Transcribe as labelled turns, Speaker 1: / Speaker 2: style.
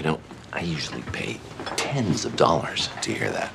Speaker 1: You know, I usually pay tens of dollars to hear that.